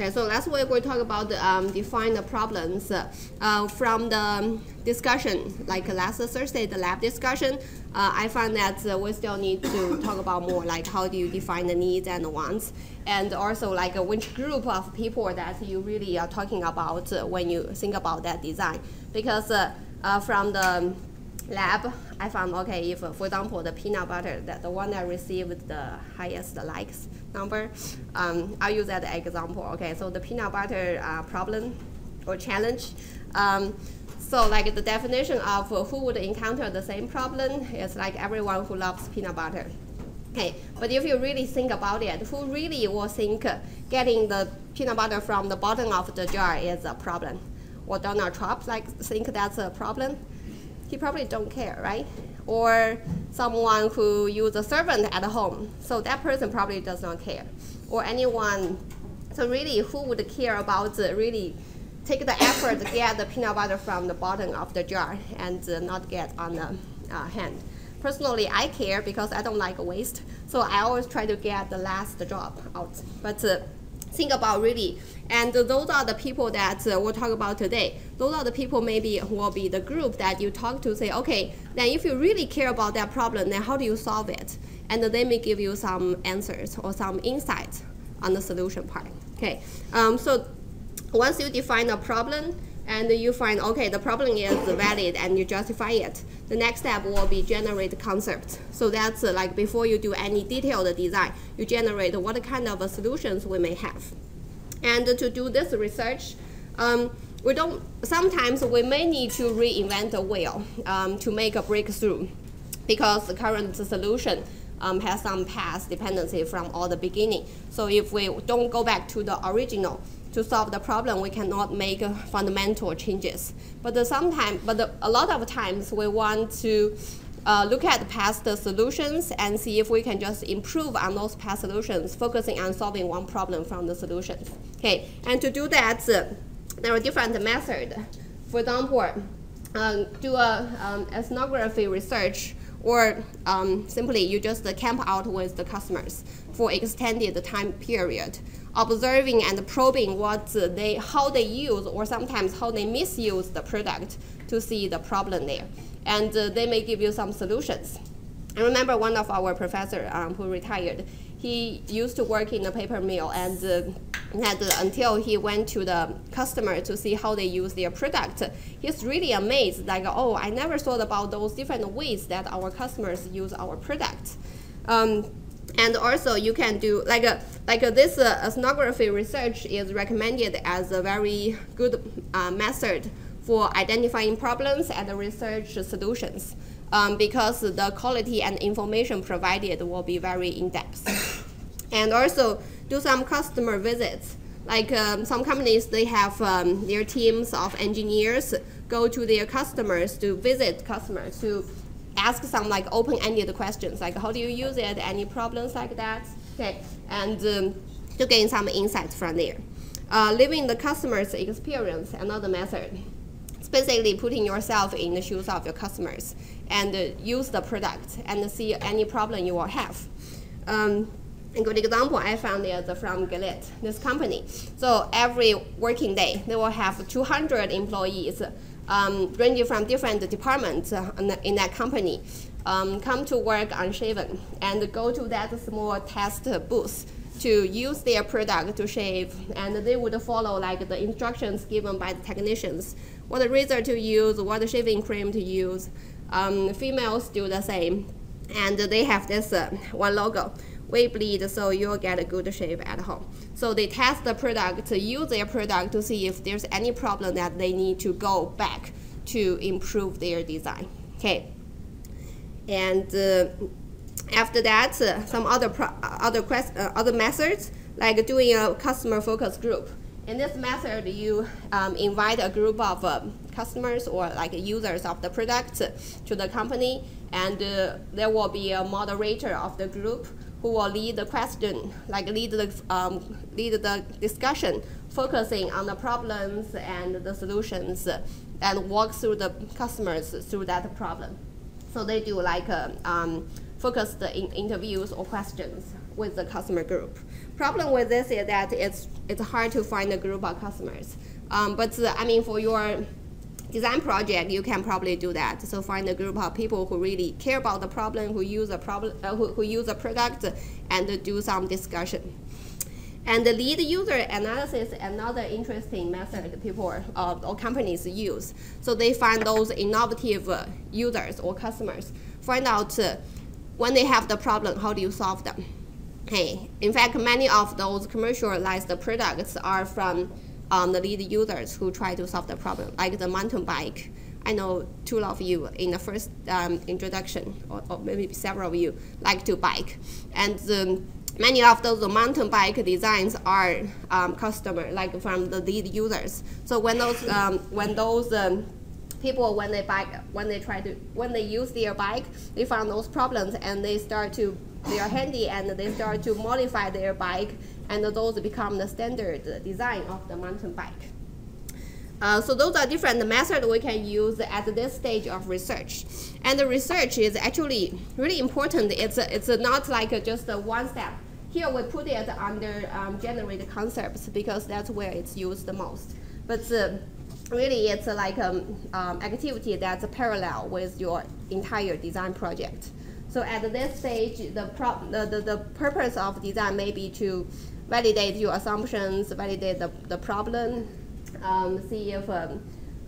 Okay, so last week we talked about um, define the problems uh, from the discussion, like last Thursday, the lab discussion. Uh, I found that uh, we still need to talk about more, like how do you define the needs and the wants, and also like uh, which group of people that you really are talking about uh, when you think about that design. Because uh, from the lab, I found, okay, if, for example, the peanut butter, that the one that received the highest likes number, um, I'll use that example, okay? So the peanut butter uh, problem or challenge, um, so like the definition of who would encounter the same problem is like everyone who loves peanut butter. Okay, but if you really think about it, who really will think getting the peanut butter from the bottom of the jar is a problem? Or Donald Trump like think that's a problem? he probably don't care, right? Or someone who use a servant at home, so that person probably does not care. Or anyone, so really who would care about really take the effort to get the peanut butter from the bottom of the jar and uh, not get on the uh, hand. Personally, I care because I don't like waste, so I always try to get the last drop out. But uh, think about really. And those are the people that uh, we'll talk about today. Those are the people maybe who will be the group that you talk to say, okay, then if you really care about that problem, then how do you solve it? And they may give you some answers or some insights on the solution part. Okay, um, so once you define a problem, and you find, okay, the problem is valid and you justify it. The next step will be generate concept. So that's uh, like before you do any detailed design, you generate what kind of solutions we may have. And to do this research, um, we don't, sometimes we may need to reinvent the wheel um, to make a breakthrough because the current solution um, has some path dependency from all the beginning. So if we don't go back to the original, to solve the problem, we cannot make fundamental changes. But sometimes, but a lot of times, we want to uh, look at past solutions and see if we can just improve on those past solutions, focusing on solving one problem from the solutions. Okay, and to do that, uh, there are different methods. For example, um, do a um, ethnography research or um, simply you just camp out with the customers for extended time period observing and probing what they, how they use or sometimes how they misuse the product to see the problem there. And uh, they may give you some solutions. I remember one of our professor um, who retired, he used to work in a paper mill and uh, that uh, until he went to the customer to see how they use their product, he's really amazed, like, oh, I never thought about those different ways that our customers use our product. Um, and also you can do like a, like a, this uh, ethnography research is recommended as a very good uh, method for identifying problems and research solutions um, because the quality and information provided will be very in-depth. and also do some customer visits. Like um, some companies, they have um, their teams of engineers go to their customers to visit customers to ask some like open-ended questions, like how do you use it, any problems like that, okay, and um, to gain some insights from there. Uh, living the customer's experience, another method. It's basically putting yourself in the shoes of your customers and uh, use the product and see any problem you will have. Um, a good example I found is from Gillette, this company. So every working day, they will have 200 employees um, ranging from different departments uh, in that company, um, come to work unshaven and go to that small test booth to use their product to shave, and they would follow like the instructions given by the technicians, what razor to use, what shaving cream to use. Um, females do the same, and they have this uh, one logo we bleed so you'll get a good shave at home. So they test the product, use their product to see if there's any problem that they need to go back to improve their design. Okay. And uh, after that, uh, some other other quest uh, other methods like doing a customer focus group. In this method, you um, invite a group of uh, customers or like users of the product to the company, and uh, there will be a moderator of the group who will lead the question, like lead the, um, lead the discussion, focusing on the problems and the solutions, and walk through the customers through that problem. So they do like uh, um, focused in interviews or questions with the customer group. Problem with this is that it's, it's hard to find a group of customers. Um, but uh, I mean, for your design project, you can probably do that. So find a group of people who really care about the problem, who use a problem, uh, who, who use a product, and do some discussion. And the lead user analysis, another interesting method people uh, or companies use. So they find those innovative uh, users or customers, find out uh, when they have the problem, how do you solve them? Hey, in fact, many of those commercialized products are from um, the lead users who try to solve the problem, like the mountain bike. I know two of you in the first um, introduction, or, or, maybe several of you, like to bike. And um, many of those mountain bike designs are um, customer, like from the lead users. So when those, um, when those um, people, when they bike, when they try to, when they use their bike, they found those problems and they start to, they are handy and they start to modify their bike and those become the standard design of the mountain bike. Uh, so those are different methods we can use at this stage of research. And the research is actually really important. It's, it's not like just one step. Here we put it under um, generate concepts because that's where it's used the most. But uh, really it's like an um, um, activity that's parallel with your entire design project. So at this stage, the, the, the, the purpose of design may be to validate your assumptions, validate the, the problem, um, see if um,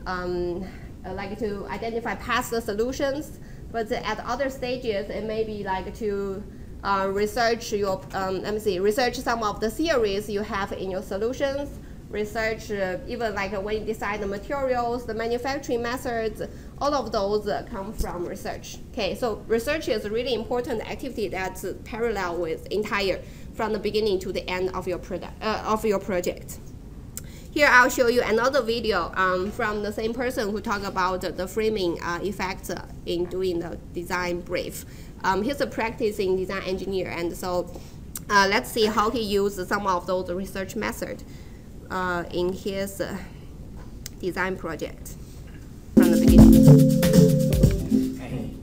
um, uh, like to identify past solutions. But at other stages, it may be like to uh, research your, um, let me see, research some of the theories you have in your solutions, research uh, even like when you design the materials, the manufacturing methods, all of those uh, come from research. Okay, so research is a really important activity that's parallel with entire from the beginning to the end of your product uh, of your project. Here I'll show you another video um, from the same person who talked about the framing uh, effects uh, in doing the design brief. Um, he's a practicing design engineer, and so uh, let's see how he used some of those research methods uh, in his uh, design project from the beginning. Hey,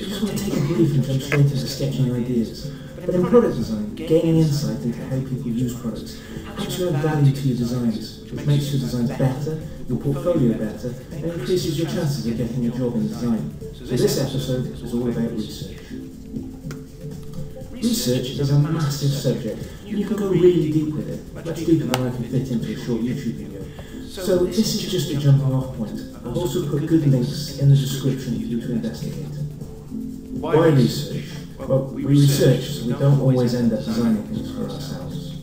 you just want to take a brief and jump straight into sketching ideas. But in product design, gaining insight into how people use products helps you add value to your designs, which makes your designs better, your portfolio better, and increases your chances of getting a job in design. So this episode is all about research. Research is a massive subject. You can go really deep with it, much deeper than I can fit into a short YouTube video. So this is just a jumping off point. I've also put good links in the description for you to investigate. Why, research? Well, we research so we don't always end up designing things for ourselves.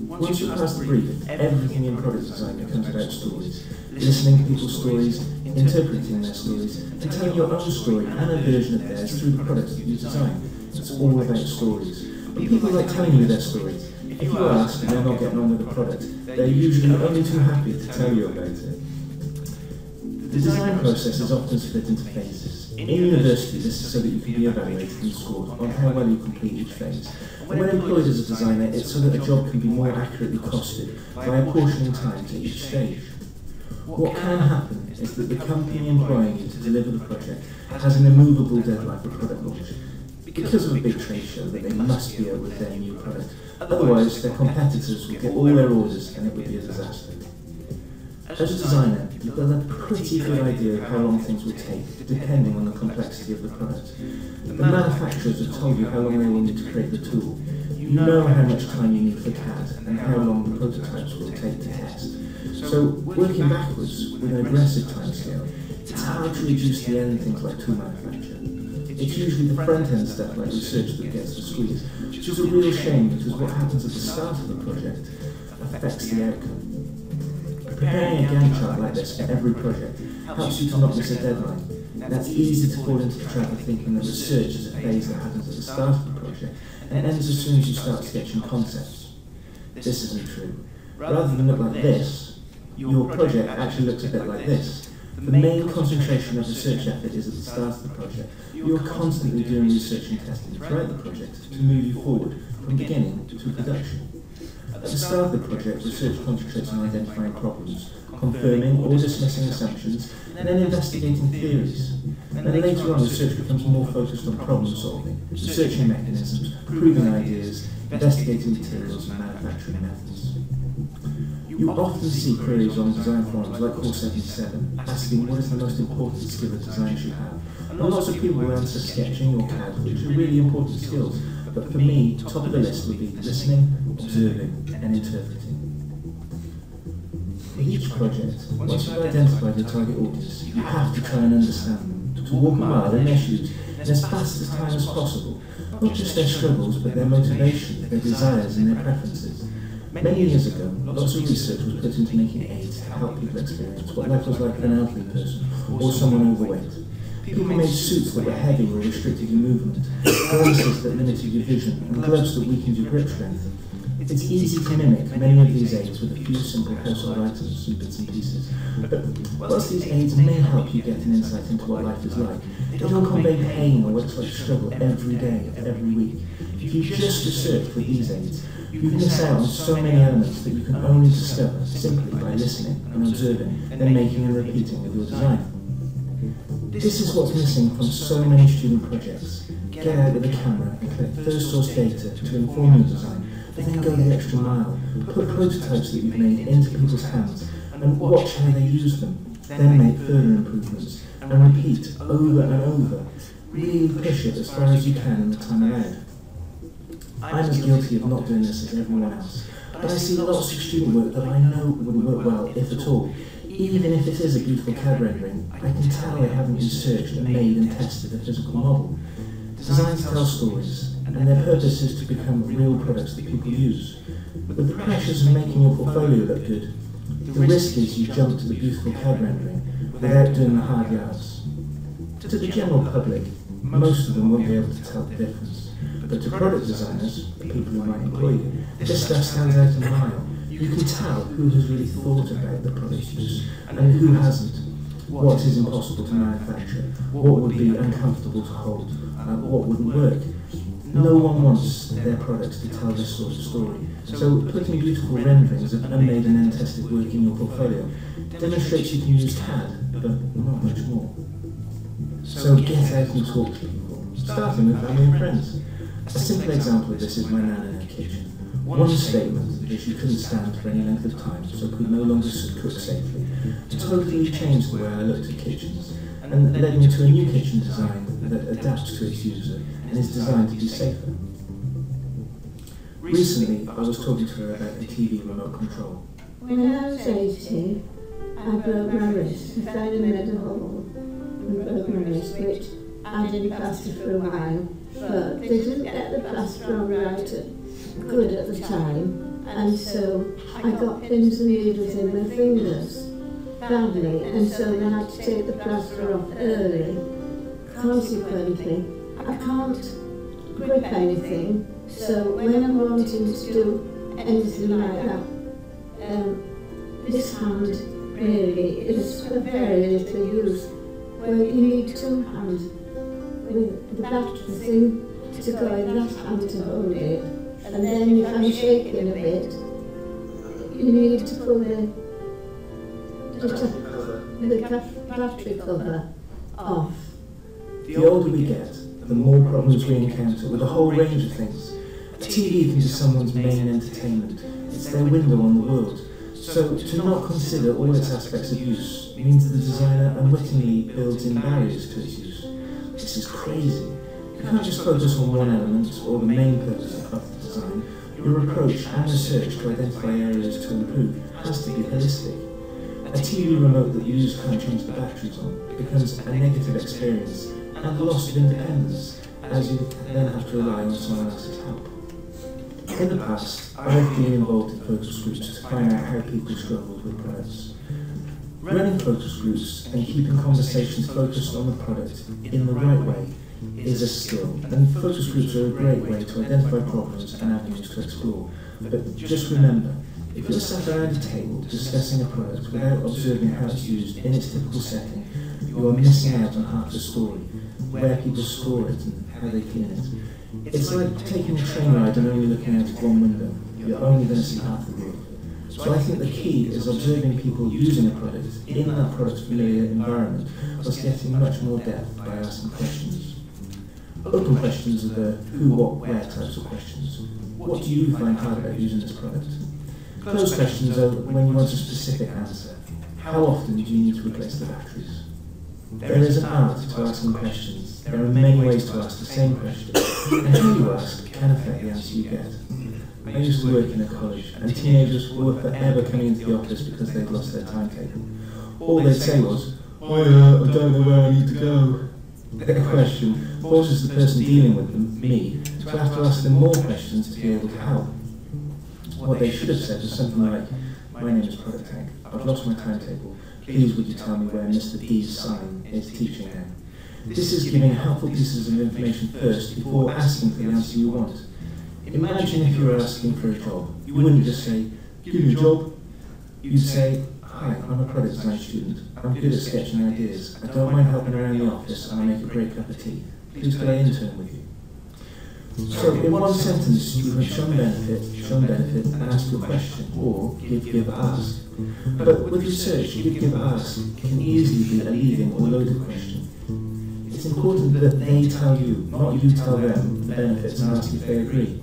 Once you pass the brief, everything in product design becomes about stories. Listening to people's stories, interpreting their stories, and telling your own story and a version of theirs through the products that you design. It's all about stories. But people like telling you their stories. If you ask and they're not getting on with the product, they're usually only too happy to tell you about it. The design process is often split into phases. In university, this is so that you can be evaluated and scored on how well you complete each phase. And when employed as a designer, it's so that a job can be more accurately costed by apportioning time to each stage. What can happen is that the company employing you to deliver the project has an immovable deadline for product launch because of a big trade show that they must be out with their new product. Otherwise, their competitors will get all their orders and it would be a disaster. As a designer, you've got a pretty good idea of how long things will take, depending on the complexity of the product. The manufacturers have told you how long they need to create the tool. You know how much time you need for CAD and how long the prototypes will take to test. So, working backwards with an aggressive timescale, it's hard to reduce the end things like tool manufacture. It's usually the front-end stuff like research that gets the squeeze, which is a real shame because what happens at the start of the project affects the outcome. Preparing a Gantt chart like this for every project helps you to not miss a deadline. That's easy to fall into the trap of thinking that research is a phase that happens at the start of the project and ends as soon as you start sketching concepts. This isn't true. Rather than look like this, your project actually looks a bit like this. The main concentration of research effort is at the start of the project. You're constantly doing research and testing throughout the project to move you forward from beginning to production. The start the project, research concentrates on identifying problems, confirming or dismissing assumptions, and then investigating theories. Then later on, research becomes more focused on problem solving, researching mechanisms, proving ideas, investigating materials, and manufacturing methods. You often see queries on design forums like Core77 asking what is the most important skill a designer should have. And lots of people will answer sketching or CAD, which are really important skills. But for me, top of the list would be listening, observing, and interpreting. For each project, once you've identified your target audience, you have to try and understand them, to walk a mile in their shoes in as fast as time as possible, not just their struggles, but their motivation, their desires, and their preferences. Many years ago, lots of research was put into making aids to help people experience what life was like for an elderly person or someone overweight. People made suits that were heavy or restricted your movement, glasses that limited your vision, and gloves that weakened your grip strength. It's easy to mimic many of these aids with a few simple household items and bits and pieces. But whilst these aids may help you get an insight into what life is like, they don't convey pain or what it's like to struggle every day of every week. If you just research for these aids, you miss out on so many elements that you can only discover simply by listening and observing, then making and repeating with your design. This is what's missing from so many student projects. Get out with a camera and collect first source data to inform your design, but then go the extra mile. Put prototypes that you've made into people's hands and watch how they use them. Then make further improvements and repeat over and over. Really push it as far as you can in the time allowed. I'm as guilty of not doing this as everyone else, but I see lots of student work that I know wouldn't work well, if at all. Even if it is a beautiful CAD rendering, I can tell they haven't researched and made and tested a physical model. Designs tell stories, and their purpose is to become real products that people use. With the pressures of making your portfolio look good, the risk is you jump to the beautiful CAD rendering without doing the hard yards. To the general public, most of them won't be able to tell the difference. But to product designers, the people who might employ you, this stuff stands out in a mile. You can tell who has really thought about the product's use and who hasn't. What is impossible to manufacture, what would be uncomfortable to hold, uh, what wouldn't work. No one wants their products to tell this sort of story. So putting beautiful renderings of unmade and untested work in your portfolio demonstrates you can use CAD, but not much more. So get out and talk to people, starting with family and friends. A simple example of this is my nan in her kitchen. One statement that she couldn't stand for any length of time, so could no longer cook safely, totally changed the way I looked at kitchens, and led me to a new kitchen design that adapts to its user and is designed to be safer. Recently, I was talking to her about the TV remote control. When I was 18, I broke my wrist and found a metal hole and broke my wrist, which I didn't plaster for a while, but they didn't get the plaster on right good at the time, and so I got pins and needles in my fingers badly, and so they had to take the plaster off early. Consequently, I can't grip anything, so when I'm wanting to do anything like that, um, this hand really is very little use, where you need two hands with the the thing to go in that hand to hold it, and then if I'm shaking a bit, you need to pull the, the, the battery cover off. The older we get, the more problems we encounter with a whole range of things. A TV can be someone's main entertainment. It's their window on the world. So to not consider all its aspects of use means that the designer unwittingly builds in barriers to its use. This is crazy. You can't just focus on one element or the main purpose of design. Your approach and research to identify areas to improve has to be holistic. A TV remote that users can't change the batteries on becomes a negative experience and the loss of independence as you then have to rely on someone else's help. In the past, I've been involved in focus groups to find out how people struggled with products. Running focus groups and keeping conversations focused on the product in the right way is a skill, and focus groups are a great way to identify problems and avenues to explore. But just remember, if you're sat around a table discussing a product without observing how it's used in its typical setting, you are missing out on half the story, where people store it and how they clean it. It's like taking a train ride and only looking out of one window. You're only going to see half the world. So I think the key is observing people using a product in that product's familiar environment, plus getting much more depth by asking questions. Open questions are the who, what, where types of questions. What do you find hard about using this product? Closed questions are when you want a specific answer. How often do you need to replace the batteries? There is an art to asking questions. There are many ways to ask the same question, and how you ask can affect the answer you get. I used to work in a college, and teenagers were forever coming into the office because they'd lost their timetable. All they'd say was, oh I don't know where I need to go. Their question forces the person dealing with them, me, to have to ask them more questions to be able to help. What they should have said was something like, my name is Product Tank, I've lost my timetable, please would you tell me where Mr. D's sign is teaching now? This is giving helpful pieces of information first before asking for the answer you want. Imagine if you were asking for a job. You wouldn't just say, give me a job. You'd say, hi, I'm a product design student. I'm good at sketching ideas. I don't mind helping around the office and I make a great cup of tea. Please could I intern with you? So in one sentence, you have shown benefit, shown benefit, and asked a question, or give, give, ask. But with research, give, give, ask can easily be a leading or loaded question. It's important that they tell you, not you tell them, the benefits and ask if they agree.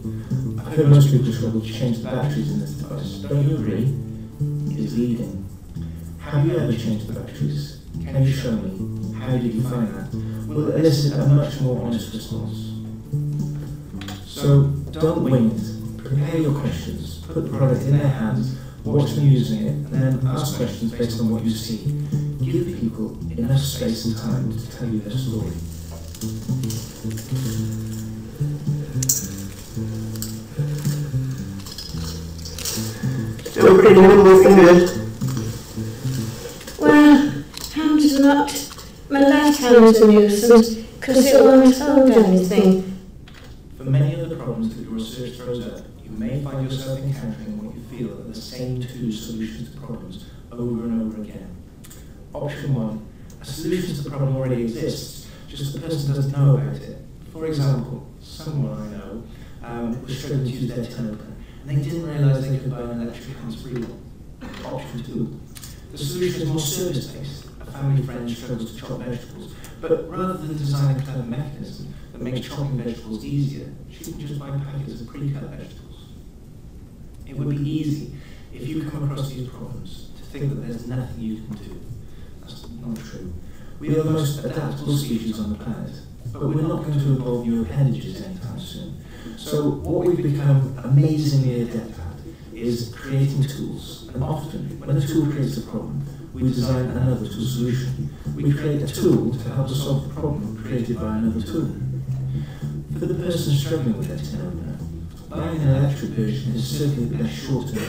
I've heard most people struggle to change the batteries in this device. Don't you agree? Is leading. Have you ever changed the batteries? Can you show me? How did you find that? Will elicit a much more honest response. So don't wing it. Prepare your questions. Put the product in their hands. Watch them using it, and then ask questions based on what you see. Give people enough space and time to tell you their story. Still pretty fingered. My left hand's a nuisance because it won't hold anything. For many of the problems that your research throws up, you may find yourself encountering what you feel are the same two solutions to problems over and over again. Option one, a solution to the problem already exists, just the person doesn't know about it. For example, someone I know um, was struggling to use their tin opener, and they didn't realise they could buy an electric hands-free one. Option two, the solution is more service-based. Family friend struggles to chop vegetables, but rather than design a clever mechanism that makes chopping vegetables easier, she can just buy packets of pre-cut vegetables. It would be easy if you come across these problems to think that there's nothing you can do. That's not true. We are the most adaptable species on the planet, but we're not going to evolve new appendages anytime soon. So what we've become amazingly adept at is creating tools, and often when a tool creates a problem, we design another tool solution. We create a tool to help us solve the problem created by another tool. For the person struggling with their tin buying an electric version is certainly the best short-term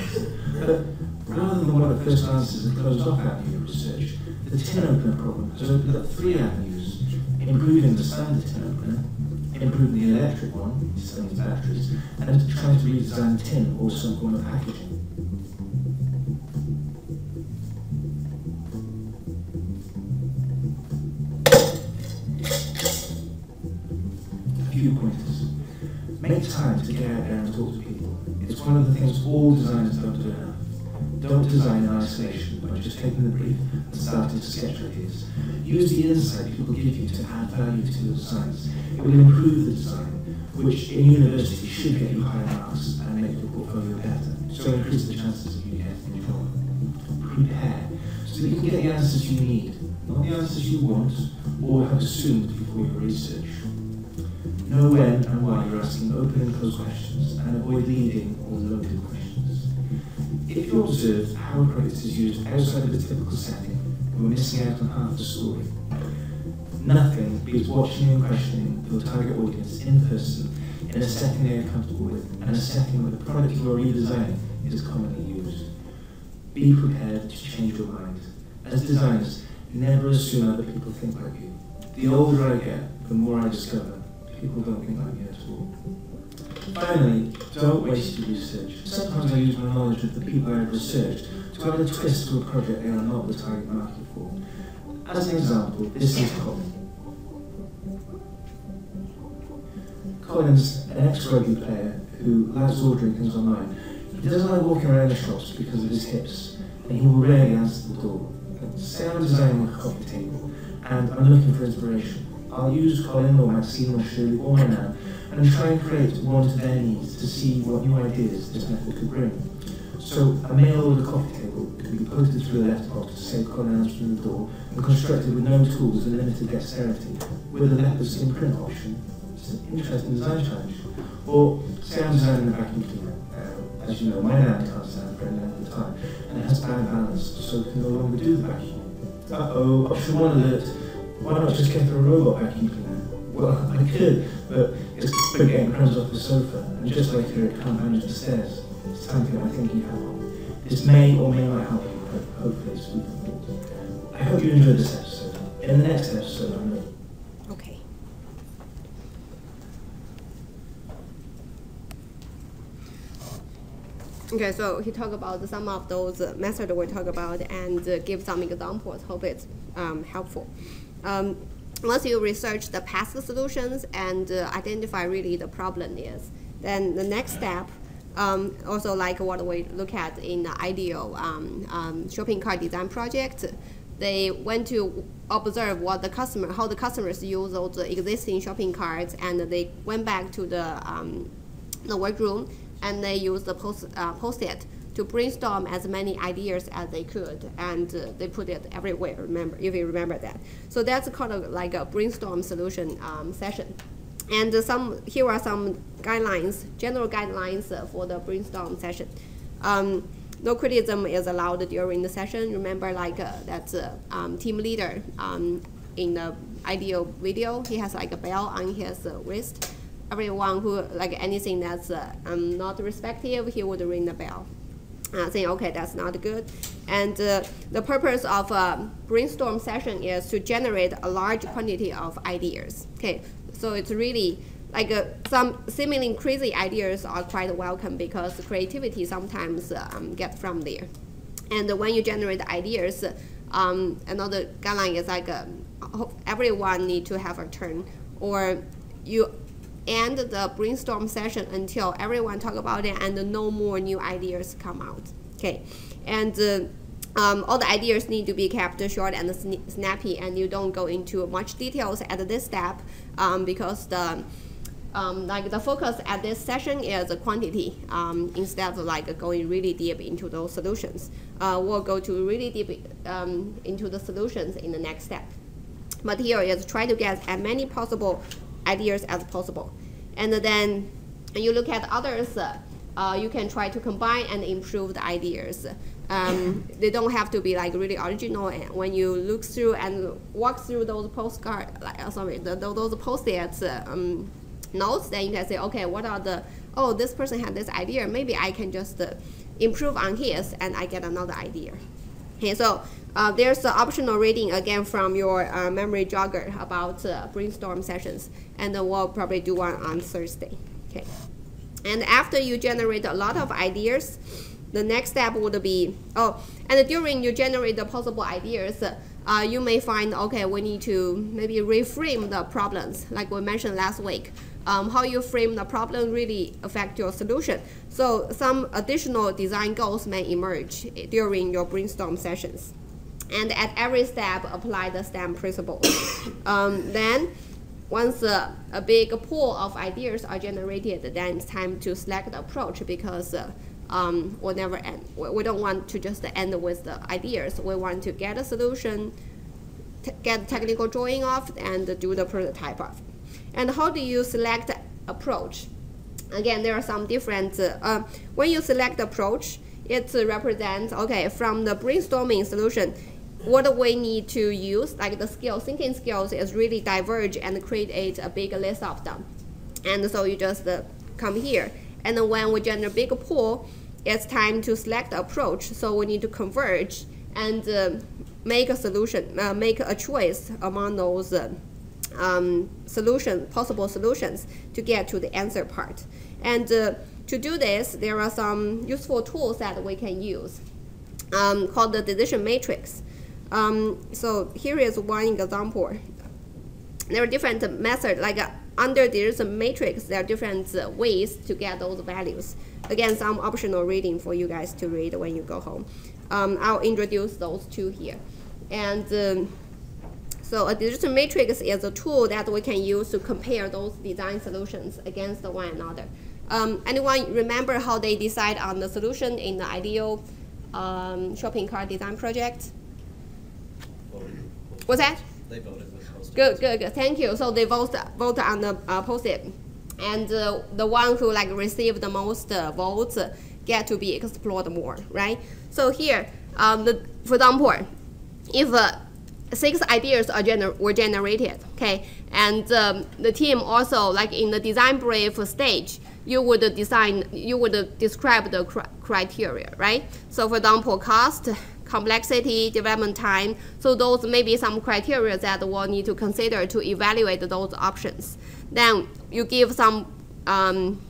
but rather than what at first glance is a closed-off avenue of research, the tin opener problem has opened up three avenues, improving the standard tin opener, improving the electric one, selling batteries, and trying to redesign tin or some form of packaging. It's one of the things all designers don't do enough. Don't design in isolation by just taking the brief and starting to sketch ideas. Use the insight people give you to add value to your designs. It will improve the design, which in university should get you higher marks and make your portfolio better. So increase the chances of you getting a job. Prepare so that you can get the answers you need, not the answers you want or have assumed before your research. Know when and why you're asking open and closed questions and avoid leading or loaded questions. If you observe how a product is used outside of a typical setting, you're missing out on half the story. Nothing beats watching and questioning your target audience in person in a setting they are comfortable with and a setting where the product you are redesigning is commonly used. Be prepared to change your mind. As designers, never assume other people think like you. The older I get, the more I discover people don't think like me at all. Finally, don't waste your research. Sometimes I use my knowledge of the people I've researched to add a twist to a project they are not the target market for. As an example, this is Colin. Colin's an ex-rugby player who likes ordering things online. He doesn't like walking around the shops because of his hips, and he will rarely answer the door. Say I'm designing a coffee table, and I'm looking for inspiration. I'll use Colin or Maxine or Shirley or my nan, and try and create one to their needs to see what new ideas this method could bring. So a mail order coffee table can be posted through a letterbox to save Colin answering the door, and constructed with no tools and limited dexterity, with a leopard skin print option. It's an interesting design challenge. Or say I'm designing a vacuum cleaner. Uh, as you know, my nan can't stand for any length of time, and it has bad balance, so it can no longer do the vacuum. Uh-oh, option one alert. Why not just get her a robot vacuum cleaner? Well, I could, but it's been getting crumbs off the sofa, and just like her, it can't manage the stairs. It's time to get my thinking hat on. This may or may not help you, but hopefully it's food for thought. I hope you enjoyed this episode. In the next episode, I'm going Okay. Okay, so he talked about some of those uh, methods we talked about and uh, give some examples. Hope it's um, helpful. Um, once you research the past solutions and uh, identify really the problem is, then the next step, um, also like what we look at in the IDEO um, um, shopping cart design project, they went to observe what the customer, how the customers use those existing shopping carts, and they went back to the um, the workroom and they used the post uh, post-it to brainstorm as many ideas as they could, and uh, they put it everywhere. Remember, if you remember that. So that's kind of like a brainstorm solution um, session. And uh, some here are some guidelines, general guidelines uh, for the brainstorm session. Um, no criticism is allowed during the session. Remember, like uh, that uh, um, team leader um, in the IDEO video, he has like a bell on his uh, wrist. Everyone who like anything that's uh, um, not respective, he would ring the bell. Uh, saying, okay, that's not good. And uh, the purpose of a brainstorm session is to generate a large quantity of ideas. Okay, so it's really like uh, some seemingly crazy ideas are quite welcome because creativity sometimes um, get from there. And when you generate ideas, um, another guideline is like uh, everyone need to have a turn, or you end the brainstorm session until everyone talk about it and no more new ideas come out. Okay, and. Uh, um, all the ideas need to be kept short and snappy, and you don't go into much details at this step um, because the um, like the focus at this session is quantity um, instead of like going really deep into those solutions. Uh, we'll go to really deep um, into the solutions in the next step. But here is try to get as many possible ideas as possible. And then you look at others, uh, you can try to combine and improve the ideas. Um, they don't have to be like really original. And when you look through and walk through those postcard, like uh, sorry, the, those post-its um, notes, then you can say, okay, what are the oh this person had this idea, maybe I can just uh, improve on his, and I get another idea. Okay, so uh, there's an optional reading again from your uh, memory jogger about uh, brainstorm sessions, and we'll probably do one on Thursday. Okay, and after you generate a lot of ideas, the next step would be oh, and during you generate the possible ideas. Uh, you may find okay we need to maybe reframe the problems like we mentioned last week um, how you frame the problem really affect your solution. So some additional design goals may emerge during your brainstorm sessions. And at every step, apply the STEM principles. um, then, once a, a, big pool of ideas are generated, then it's time to select the approach because uh, um, we'll never end. We don't want to just end with the ideas. We want to get a solution, get technical drawing of, and do the prototype of. And how do you select approach? Again, there are some different, uh, when you select approach, it represents, okay, from the brainstorming solution, what we need to use, like the skill, thinking skills is really diverge and create a big list of them. And so you just uh, come here. And when we generate a big pool, it's time to select approach. So we need to converge and uh, make a solution, uh, make a choice among those uh, um, solution, possible solutions to get to the answer part. And uh, to do this, there are some useful tools that we can use um, called the decision matrix. Um, so here is one example. There are different methods, like uh, under this matrix, there are different uh, ways to get those values. Again, some optional reading for you guys to read when you go home. Um, I'll introduce those two here. And um, so a decision matrix is a tool that we can use to compare those design solutions against one another. Um, anyone remember how they decide on the solution in the IDEO um, shopping cart design project? What's that? They voted with post Good, good, good. Thank you. So they vote vote on the uh, post-it, and uh, the one who like received the most uh, votes uh, get to be explored more, right? So here, um, the, for example, if uh, six ideas are gener were generated, okay, and um, the team also like in the design brief stage, you would design, you would describe the cr criteria, right? So for example, cost, complexity, development time. So those may be some criteria that we'll need to consider to evaluate those options. Then you give some um,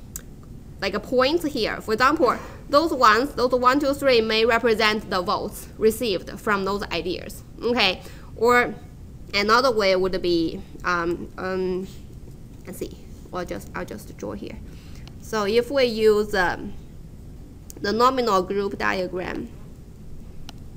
like a points here. For example, those ones, those one, two, three may represent the votes received from those ideas. Okay, or another way would be, um, um, let's see, I'll just, I'll just draw here. So if we use um, the nominal group diagram,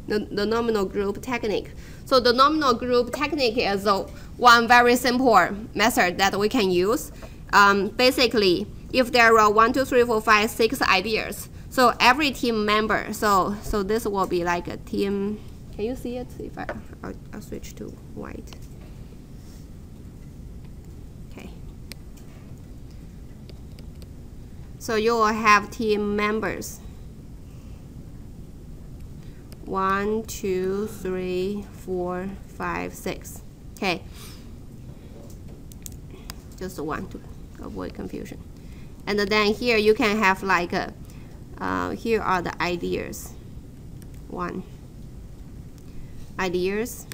the, the nominal group technique. So the nominal group technique is a, one very simple method that we can use. Um, basically, if there are one, two, three, four, five, six ideas, so every team member, so so this will be like a team. Can you see it? If I I'll, I'll switch to white. Okay. So you will have team members. One, two, three, four, five, six. Okay. Just one to avoid confusion. And then here you can have like a, uh, here are the ideas. One. Ideas.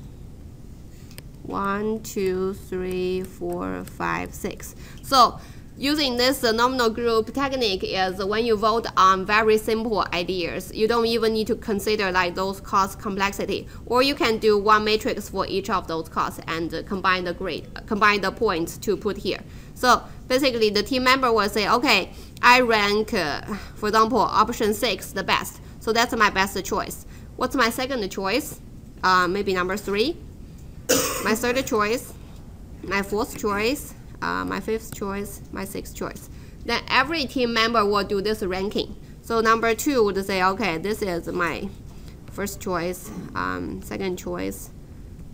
One, two, three, four, five, six. So using this nominal group technique is when you vote on very simple ideas. You don't even need to consider like those cost complexity. Or you can do one matrix for each of those costs and combine the grade, combine the points to put here. So basically the team member will say, okay, I rank, uh, for example, option six the best. So that's my best choice. What's my second choice? Uh, maybe number three. my third choice, my fourth choice, uh, my fifth choice, my sixth choice. Then every team member will do this ranking. So number two would say, okay, this is my first choice, um, second choice,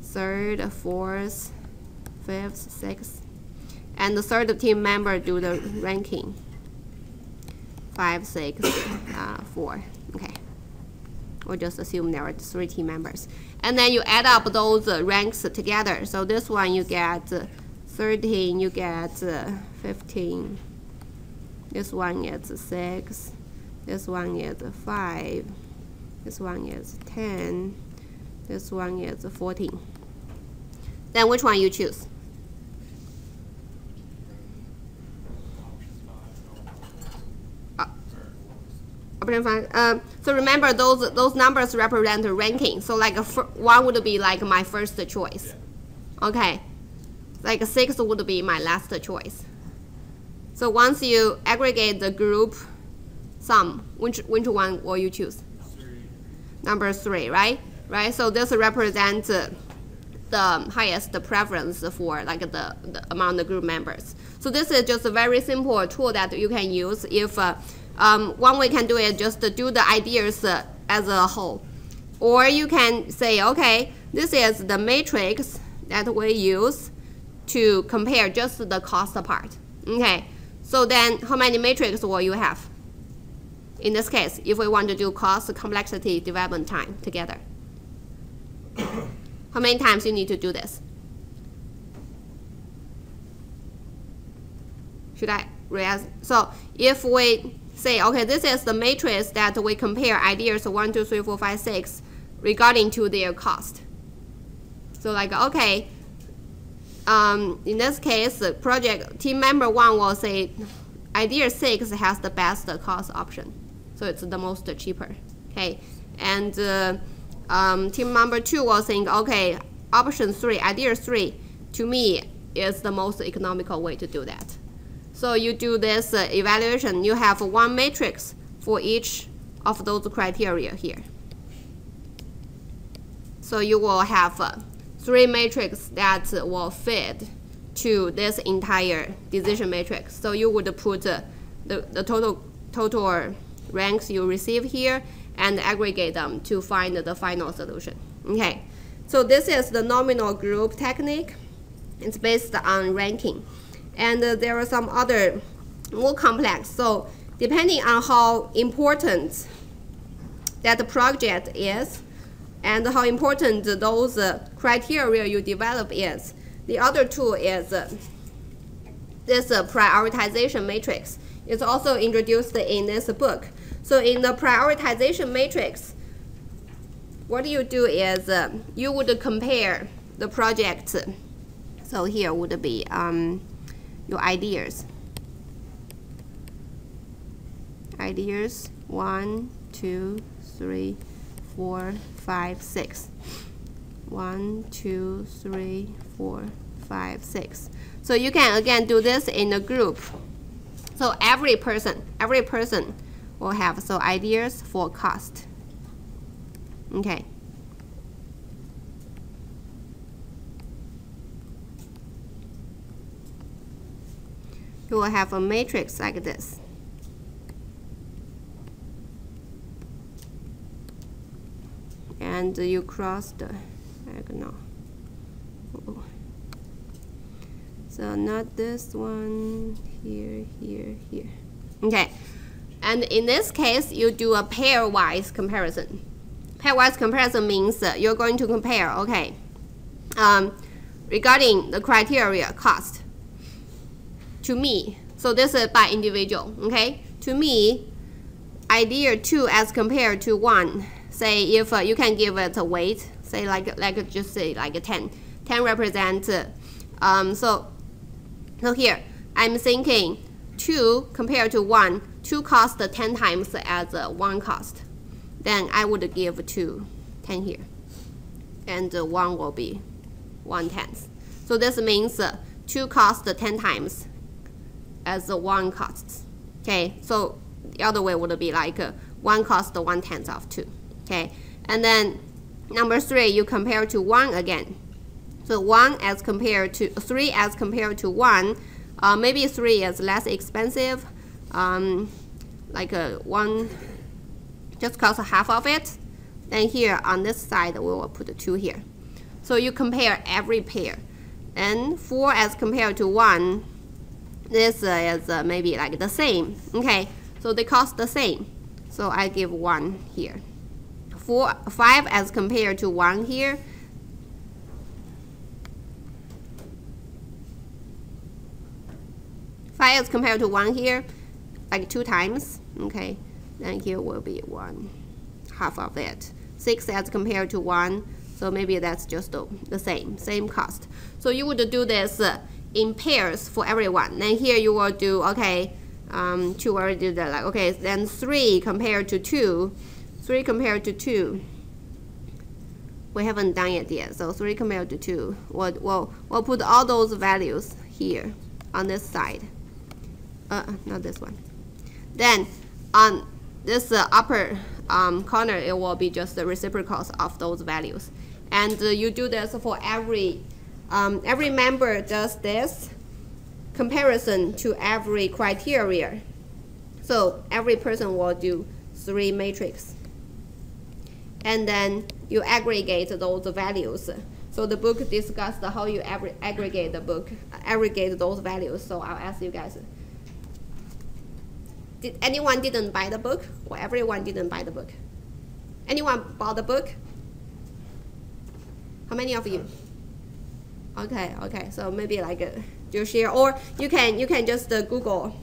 third, fourth, fifth, sixth, and the third team member do the ranking. Five, six, uh, four. Okay. We'll just assume there are three team members. And then you add up those uh, ranks together. So this one you get uh, 13, you get uh, 15. This one is 6. This one is 5. This one is 10. This one is 14. Then which one you choose? five. Um, so remember those those numbers represent the ranking. So like a one would be like my first choice. Okay, like six would be my last choice. So once you aggregate the group sum, which which one will you choose? Three. Number three, right? Right. So this represents uh, the highest preference for like the, the among the group members. So this is just a very simple tool that you can use if. Uh, um, one way can do it just to do the ideas uh, as a whole. Or you can say, okay, this is the matrix that we use to compare just the cost part. Okay, so then how many matrix will you have? In this case, if we want to do cost, complexity, development time together. how many times you need to do this? Should I react? So if we say, okay, this is the matrix that we compare ideas 1, 2, 3, 4, 5, 6 regarding to their cost. So like, okay, um, in this case, project team member 1 will say idea 6 has the best cost option. So it's the most cheaper. Okay, and uh, um, team member 2 will think, okay, option 3, idea 3, to me, is the most economical way to do that. So you do this uh, evaluation, you have one matrix for each of those criteria here. So you will have uh, three matrices that will fit to this entire decision matrix. So you would put uh, the, the total, total ranks you receive here and aggregate them to find the final solution. Okay, so this is the nominal group technique. It's based on ranking. And uh, there are some other more complex. So depending on how important that project is and how important those uh, criteria you develop is, the other tool is uh, this uh, prioritization matrix. It's also introduced in this book. So in the prioritization matrix, what you do is you would compare the project. So here would be um, your ideas. Ideas, one, two, three, four, five, six. One, two, three, four, five, six. So you can again do this in a group. So every person, every person will have so ideas for cost. Okay. You will have a matrix like this. And you cross the diagonal. So not this one, here, here, here. Okay. And in this case, you do a pairwise comparison. Pairwise comparison means uh, you're going to compare, okay, um, regarding the criteria cost to me. So this is by individual, okay? To me, idea 2 as compared to 1, say if uh, you can give it a weight, say like, like just say like a 10. 10 represents, uh, um, so, so here, I'm thinking 2 compared to 1, 2 cost 10 times as uh, 1 cost. Then I would give 2, 10 here. And uh, 1 will be 1 tenth. So this means uh, 2 cost 10 times as the one costs. Okay, so the other way would be like uh, one cost one tenth of two. Okay, and then number three, you compare to one again. So one as compared to three as compared to one, uh, maybe three is less expensive. Um, like a uh, one just costs half of it. Then here on this side, we will put two here. So you compare every pair. And 4 as compared to 1, this is uh, maybe like the same. Okay, so they cost the same. So I give 1 here. Four, 5 as compared to 1 here. Five as compared to one here, like two times. Okay, then here will be one half of it. Six as compared to one, so maybe that's just the, the same, same cost. So you would do this uh, in pairs for everyone. Then here you will do, okay, um, two already did that, like, okay, then three compared to two, three compared to two. We haven't done it yet, so three compared to two. We'll, we'll, we'll put all those values here on this side. Uh, not this one. Then on this uh, upper um, corner, it will be just the reciprocals of those values. And uh, you do this for every um, every member does this comparison to every criteria. So every person will do three matrix. And then you aggregate those values. So the book discussed how you aggregate the book, aggregate those values. So I'll ask you guys. Did anyone didn't buy the book or everyone didn't buy the book? Anyone bought the book? How many of you? Okay, okay. So maybe like uh, do share, or you can you can just uh, Google.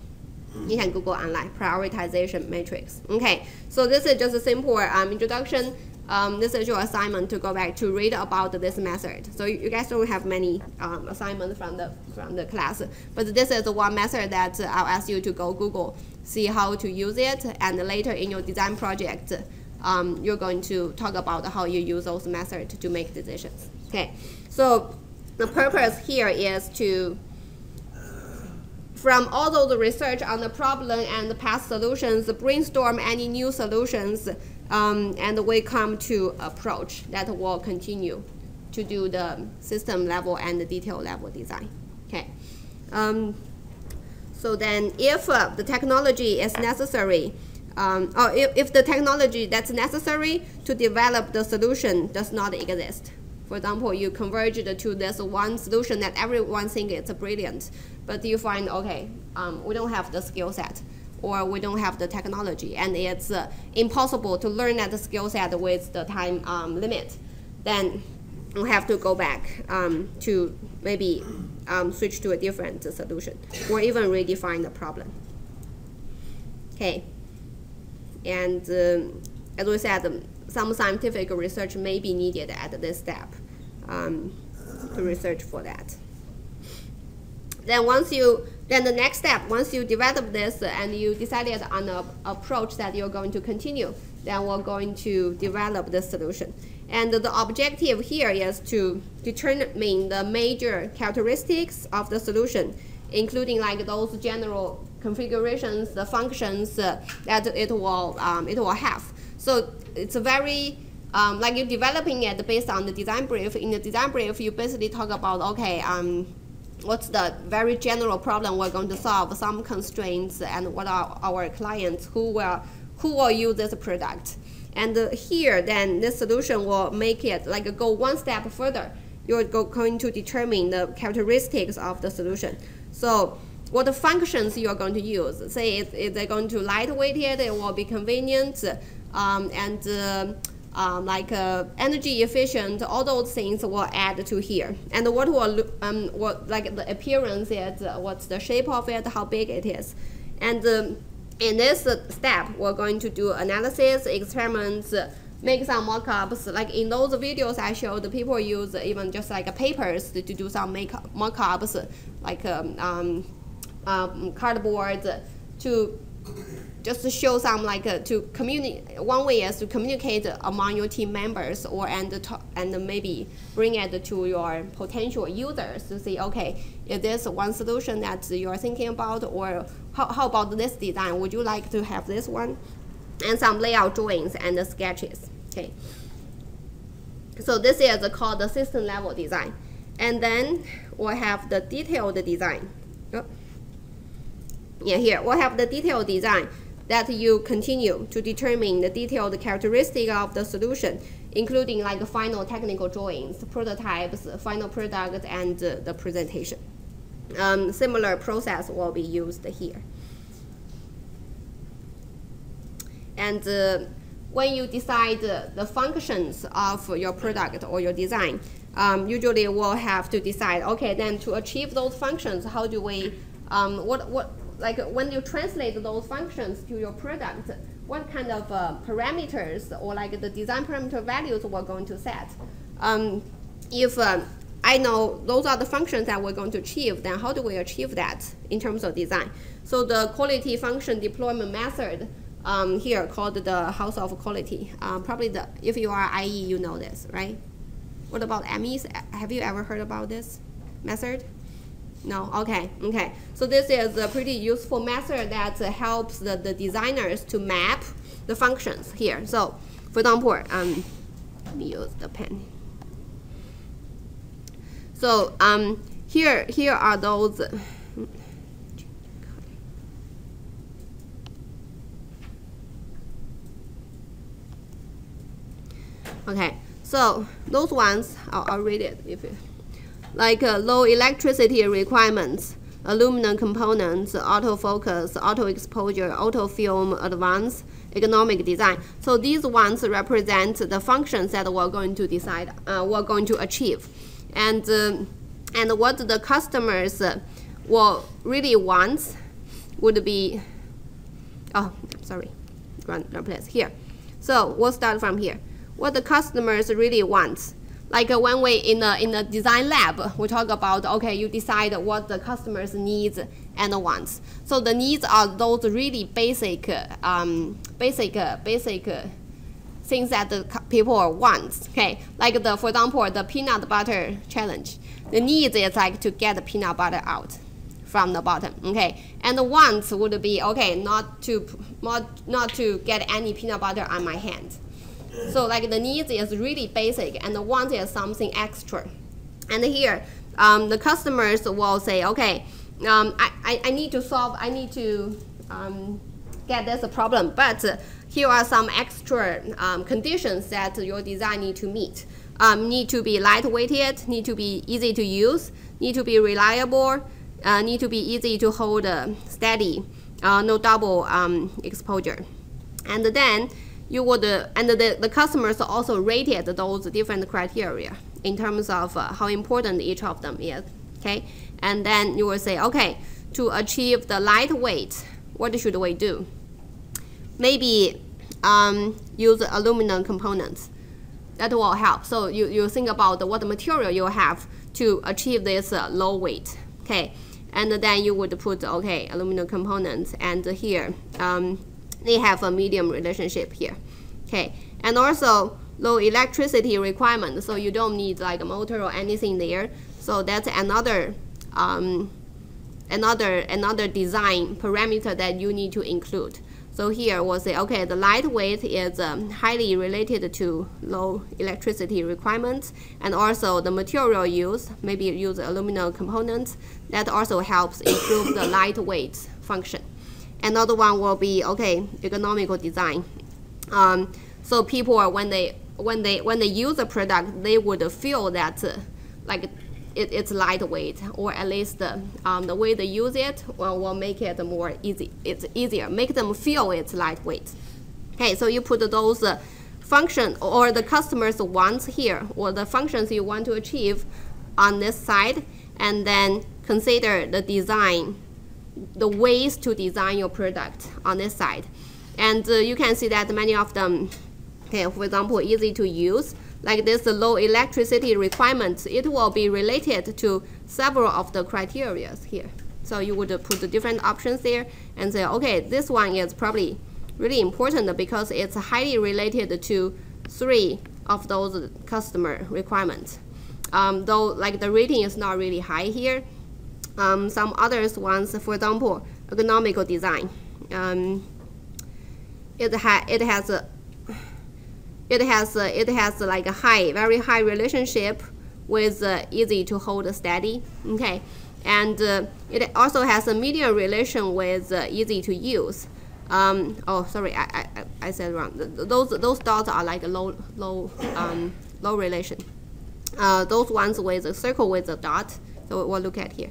You can Google online prioritization matrix. Okay, so this is just a simple um, introduction. Um, this is your assignment to go back to read about this method. So you, guys don't have many um, assignments from the from the class, but this is one method that I'll ask you to go Google, see how to use it, and later in your design project, um, you're going to talk about how you use those methods to make decisions. Okay, so the purpose here is to from all those research on the problem and the past solutions, brainstorm any new solutions, um, and we come to approach that will continue to do the system level and the detail level design. Okay. Um, so then if uh, the technology is necessary, um, or if, if the technology that's necessary to develop the solution does not exist, for example, you converge to this one solution that everyone thinks it's brilliant, but you find, okay, um, we don't have the skill set or we don't have the technology and it's uh, impossible to learn that skill set with the time um, limit, then we have to go back um, to maybe um, switch to a different solution or even redefine the problem. Okay, and um, as we said, some scientific research may be needed at this step um, to research for that. Then once you, then the next step, once you develop this and you decided on an approach that you're going to continue, then we're going to develop the solution. And the objective here is to determine the major characteristics of the solution, including like those general configurations, the functions uh, that it will um, it will have. So it's a very um, like you're developing it based on the design brief. In the design brief, you basically talk about okay, um, what's the very general problem we're going to solve, some constraints, and what are our clients who will who will use this product. And here, then this solution will make it like go one step further. You're going to determine the characteristics of the solution. So what the functions you are going to use. Say is, if they're going to lightweight it, it will be convenient um, and uh, um, like uh, energy efficient. All those things will add to here. And what will um, what like the appearance is, uh, what's the shape of it, how big it is, and um, in this step, we're going to do analysis, experiments, make some mock-ups. Like in those videos I showed, people use even just like papers to, do some make mock-ups, like um, um, um, cardboard to just to show some like uh, to communicate. One way is to communicate among your team members, or and and maybe bring it to your potential users to say, okay, is this one solution that you're thinking about, or how, how about this design? Would you like to have this one? And some layout drawings and the sketches. Okay. So this is called the system level design, and then we have the detailed design. Oh. Yeah, here we have the detailed design that you continue to determine the detailed characteristic of the solution, including like final technical drawings, prototypes, final product, and uh, the presentation. Um, similar process will be used here. And uh, when you decide the functions of your product or your design, um, usually we'll have to decide, okay, then to achieve those functions, how do we, um, what, what, like when you translate those functions to your product, what kind of uh, parameters or like the design parameter values we're going to set. Um, if uh, I know those are the functions that we're going to achieve, then how do we achieve that in terms of design? So the quality function deployment method um, here called the house of quality. Uh, probably the if you are IE, you know this, right? What about MEs? Have you ever heard about this method? No, okay, okay. So this is a pretty useful method that helps the, the designers to map the functions here. So for example, um, let me use the pen. So um, here, here are those. Okay, so those ones, I'll, I'll read it if you like uh, low electricity requirements, aluminum components, autofocus, auto exposure, auto film advance, ergonomic design. So these ones represent the functions that we're going to decide, uh, we're going to achieve. And, uh, and what the customers uh, will really want would be, oh, sorry, run, run place here. So we'll start from here. What the customers really want like when we in the in the design lab, we talk about okay, you decide what the customer's needs and wants. So the needs are those really basic, um, basic, basic things that the people want. Okay, like the for example the peanut butter challenge. the needs is like to get the peanut butter out from the bottom, okay? And the wants would be, okay, not to, not, not to get any peanut butter on my hand. So like the needs is really basic and the want is something extra. And here, um, the customers will say, okay, um, I, I, I, need to solve, I need to um, get this problem, but here are some extra um, conditions that your design need to meet. Um, need to be lightweighted, need to be easy to use, need to be reliable, uh, need to be easy to hold uh, steady, uh, no double um, exposure. And then you would, uh, and the, the customers also rated those different criteria in terms of uh, how important each of them is, okay? And then you will say, okay, to achieve the lightweight, what should we do? Maybe um, use aluminum components. That will help. So you, you think about what material you have to achieve this uh, low weight, okay? And then you would put, okay, aluminum components, and here, um, they have a medium relationship here. Okay, and also low electricity requirement, so you don't need like a motor or anything there. So that's another um, another another design parameter that you need to include. So here we'll say, okay, the lightweight is um, highly related to low electricity requirements, and also the material used, maybe use aluminum components, that also helps improve the lightweight function. Another one will be okay, ergonomical design. Um, so people are when they when they when they use a product, they would feel that uh, like it, it's lightweight, or at least uh, um, the way they use it will, will make it more easy. It's easier, make them feel it's lightweight. Okay, so you put those uh, function or the customer's wants here, or the functions you want to achieve on this side, and then consider the design the ways to design your product on this side. And uh, you can see that many of them, okay, for example, easy to use, like this low electricity requirements, it will be related to several of the criteria here. So you would put the different options there and say, okay, this one is probably really important because it's highly related to three of those customer requirements. Um, though like the rating is not really high here, um, some others ones, for example, ergonomical design. Um, it, ha it has a it has a, it has a, like a high, very high relationship with uh, easy to hold steady. Okay, and uh, it also has a medium relation with uh, easy to use. Um, oh, sorry, I, I, I said wrong. Those those dots are like low low um, low relation. Uh, those ones with a circle with a dot. So we'll look at here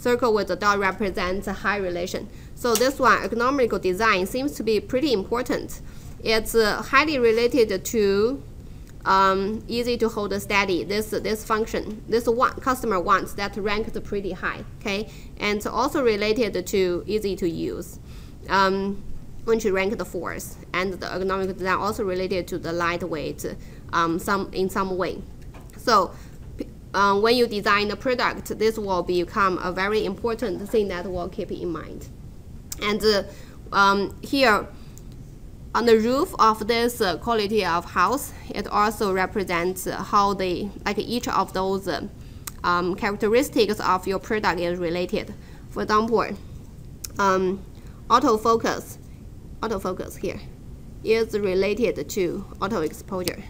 circle with the dot represents a high relation. So this one, ergonomical design, seems to be pretty important. It's uh, highly related to um, easy to hold steady. This this function, this one customer wants that ranked pretty high. Okay, and also related to easy to use. Um, which rank the fourth, and the ergonomic design also related to the lightweight, um, some in some way. So um, when you design a product, this will become a very important thing that we'll keep in mind. And uh, um, here, on the roof of this uh, quality of house, it also represents how they, like each of those uh, um, characteristics of your product is related. For example, um, autofocus, autofocus here, is related to auto exposure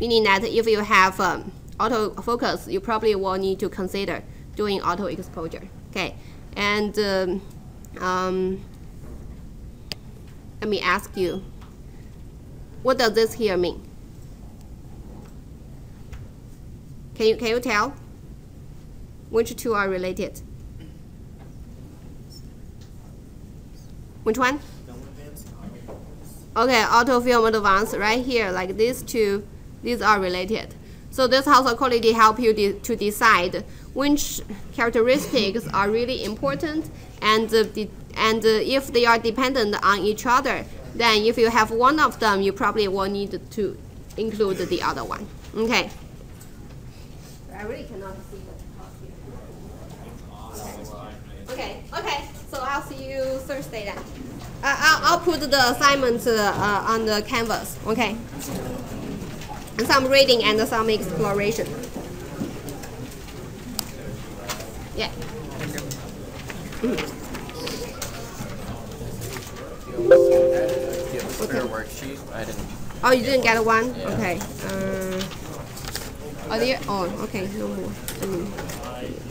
meaning that if you have um, autofocus, you probably will need to consider doing auto exposure. Okay, and um, um, let me ask you, what does this here mean? Can you can you tell? Which two are related? Which one? Okay, auto film advance right here, like these two these are related. So this house quality help you de to decide which characteristics are really important and uh, and uh, if they are dependent on each other, then if you have one of them, you probably will need to include the other one. Okay. I really cannot see the Okay, okay. So I'll see you Thursday then. Uh, I'll, I'll put the assignment uh, on the canvas. Okay some reading and some exploration. Yeah. Mm. Okay. Oh, you didn't get one? Okay. Uh, oh, there, oh, okay, no more. Mm.